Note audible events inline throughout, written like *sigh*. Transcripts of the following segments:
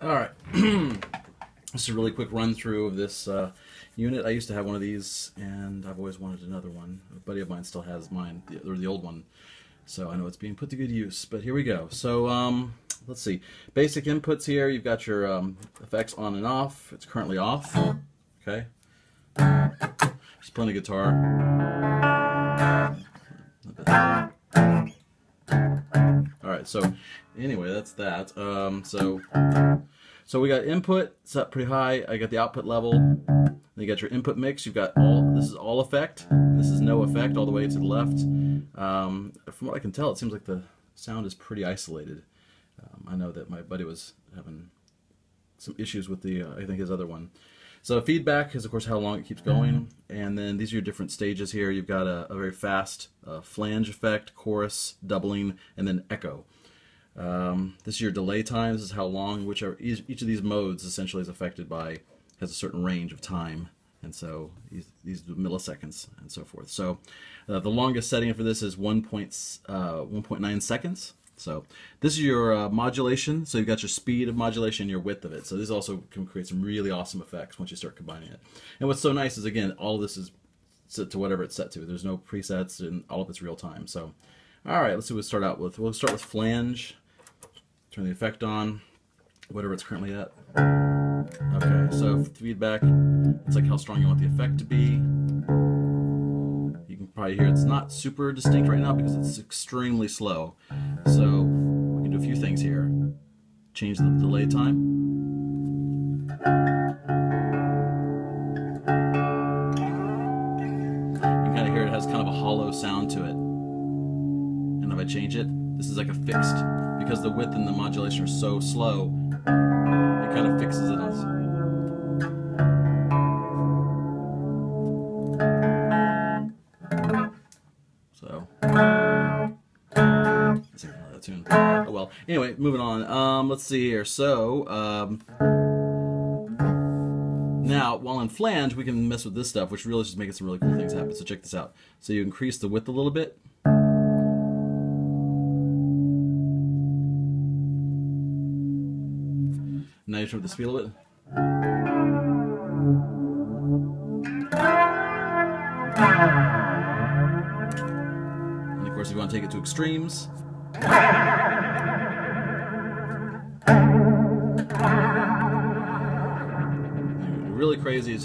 All right. *clears throat* this is a really quick run through of this uh, unit. I used to have one of these, and I've always wanted another one. A buddy of mine still has mine, the, or the old one. So I know it's being put to good use. But here we go. So um, let's see. Basic inputs here. You've got your um, effects on and off. It's currently off. Okay. Just playing a guitar. Right. So anyway, that's that. Um, so so we got input set pretty high. I got the output level. Then you got your input mix. You've got all. This is all effect. This is no effect all the way to the left. Um, from what I can tell, it seems like the sound is pretty isolated. Um, I know that my buddy was having some issues with the, uh, I think his other one. So feedback is of course how long it keeps going, and then these are your different stages here. You've got a, a very fast uh, flange effect, chorus, doubling, and then echo. Um, this is your delay time. This is how long whichever each, each, of these modes essentially is affected by has a certain range of time, and so these, these milliseconds and so forth. So uh, the longest setting for this is 1.9 uh, seconds. So this is your uh, modulation. So you've got your speed of modulation and your width of it. So this also can create some really awesome effects once you start combining it. And what's so nice is again, all this is set to whatever it's set to. There's no presets and all of it's real time. So, all right, let's see what we start out with. We'll start with flange. Turn the effect on, whatever it's currently at. Okay, so feedback, it's like how strong you want the effect to be probably hear it's not super distinct right now because it's extremely slow. So we can do a few things here. Change the delay time. You can kind of hear it has kind of a hollow sound to it. And if I change it, this is like a fixed, because the width and the modulation are so slow, it kind of fixes it moving on. Um, let's see here. So, um, now, while in flange, we can mess with this stuff, which really is just making some really cool things happen. So check this out. So you increase the width a little bit. Now you turn up the speed a little bit. And of course, if you want to take it to extremes, really crazy. It's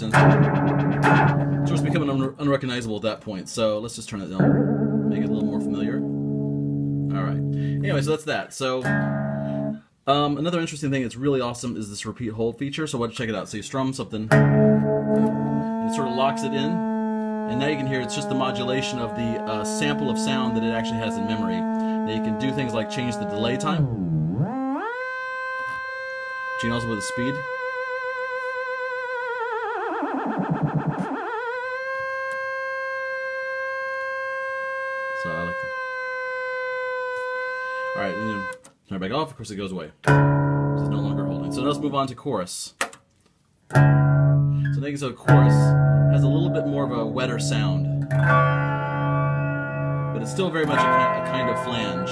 starts becoming un unrecognizable at that point. So let's just turn it down, make it a little more familiar. All right. Anyway, so that's that. So um, another interesting thing that's really awesome is this repeat hold feature. So? Check it out. So you strum something, and it sort of locks it in, and now you can hear it's just the modulation of the uh, sample of sound that it actually has in memory. Now you can do things like change the delay time. Change also with the speed. So I like that. Alright, and then turn it back off, of course it goes away. This is no longer holding. So let's move on to chorus. So see the chorus has a little bit more of a wetter sound but it's still very much a, a kind of flange.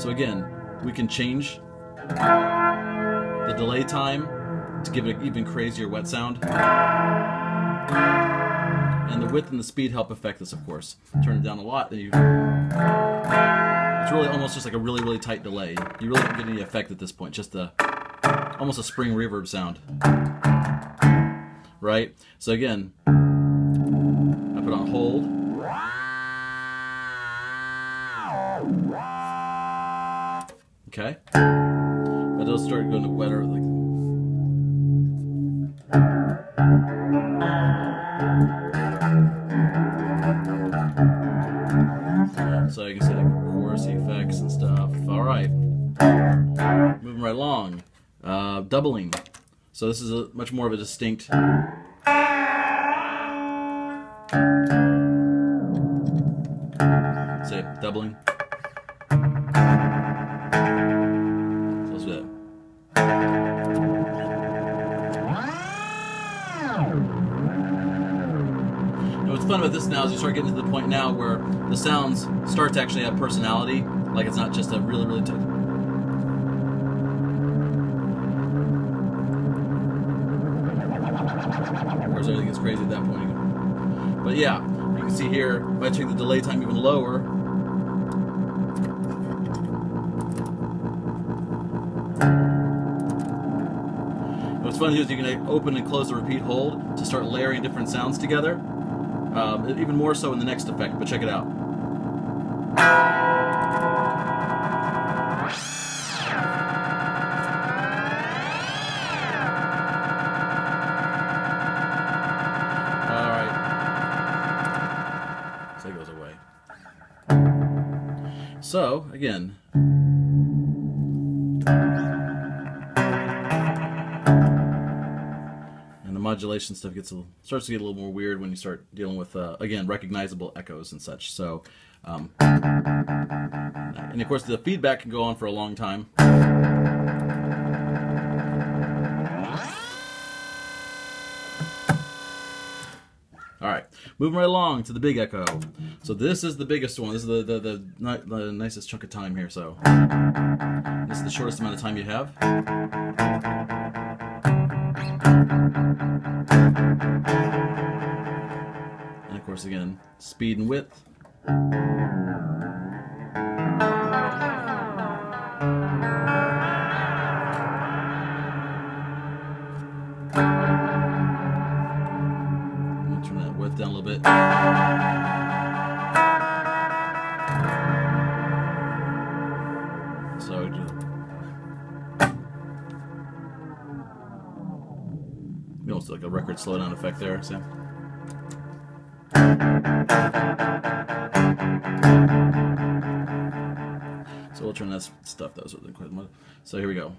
So again, we can change the delay time to give it an even crazier wet sound. And the width and the speed help affect this, of course. Turn it down a lot, you, it's really almost just like a really, really tight delay. You really don't get any effect at this point, just a almost a spring reverb sound. Right? So again, I put on hold. Okay? Doubling. So this is a, much more of a distinct say doubling. So let's do that. what's fun about this now is you start getting to the point now where the sounds start to actually have personality. Like it's not just a really, really. Everything is crazy at that point. But yeah, you can see here, if I take the delay time even lower, What's fun is you can open and close the repeat hold to start layering different sounds together. Um, even more so in the next effect, but check it out. So, again. And the modulation stuff gets a, starts to get a little more weird when you start dealing with, uh, again, recognizable echoes and such. So, um, and of course the feedback can go on for a long time. All right, moving right along to the big echo. So this is the biggest one. This is the, the, the, the nicest chunk of time here. So this is the shortest amount of time you have. And of course, again, speed and width. Almost like a record slowdown effect there. So. So we'll turn that stuff though. So here we go.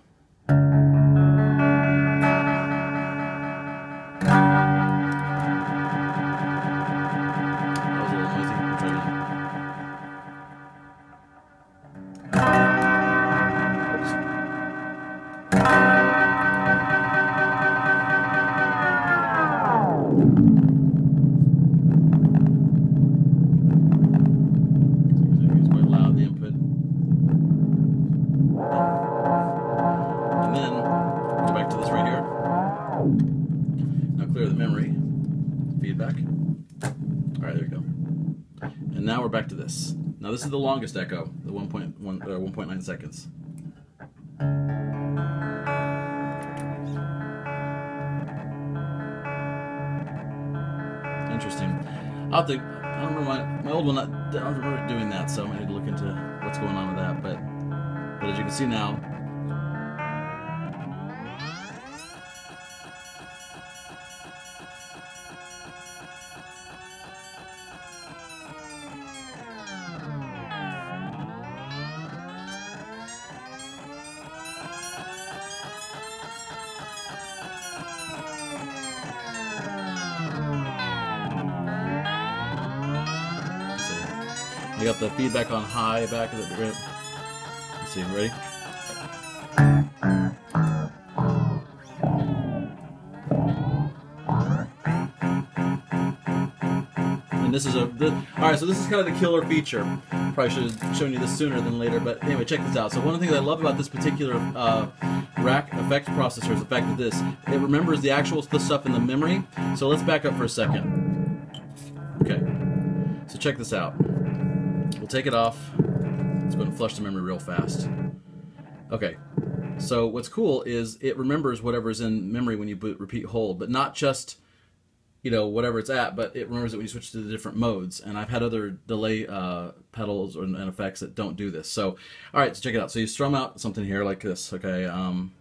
This. Is the longest echo, the 1.1 uh, 1.9 seconds. Interesting. I'll have to, I don't remember my, my old one, I don't remember doing that, so I need to look into what's going on with that. But, but as you can see now, I got the feedback on high back of the grip. Let's see, ready? And this is a, all right, so this is kind of the killer feature. Probably should have shown you this sooner than later, but anyway, check this out. So one of the things I love about this particular uh, rack effect processor is the fact that this, it remembers the actual the stuff in the memory. So let's back up for a second. Okay, so check this out. Take it off. Let's go and flush the memory real fast. Okay, so what's cool is it remembers whatever's in memory when you boot repeat hold, but not just you know whatever it's at, but it remembers it when you switch to the different modes. And I've had other delay uh, pedals or, and effects that don't do this. So, all right, so check it out. So you strum out something here like this. Okay. Um,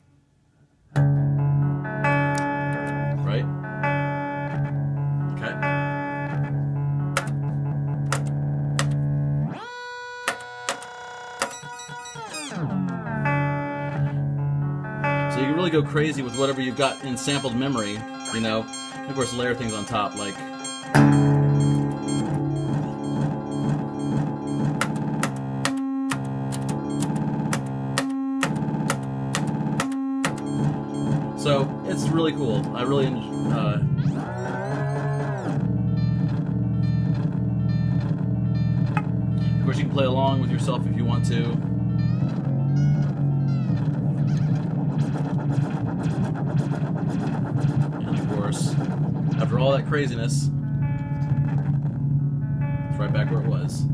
go crazy with whatever you've got in sampled memory, you know. Of course, layer things on top like. So it's really cool. I really uh, Of course, you can play along with yourself if you want to. All that craziness, it's right back where it was.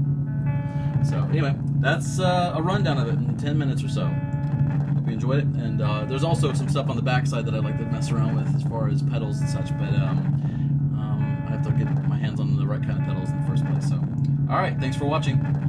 So anyway, that's uh, a rundown of it in 10 minutes or so. Hope you enjoyed it. And uh, there's also some stuff on the backside that I like to mess around with as far as pedals and such, but um, um, I have to get my hands on the right kind of pedals in the first place. So, all right, thanks for watching.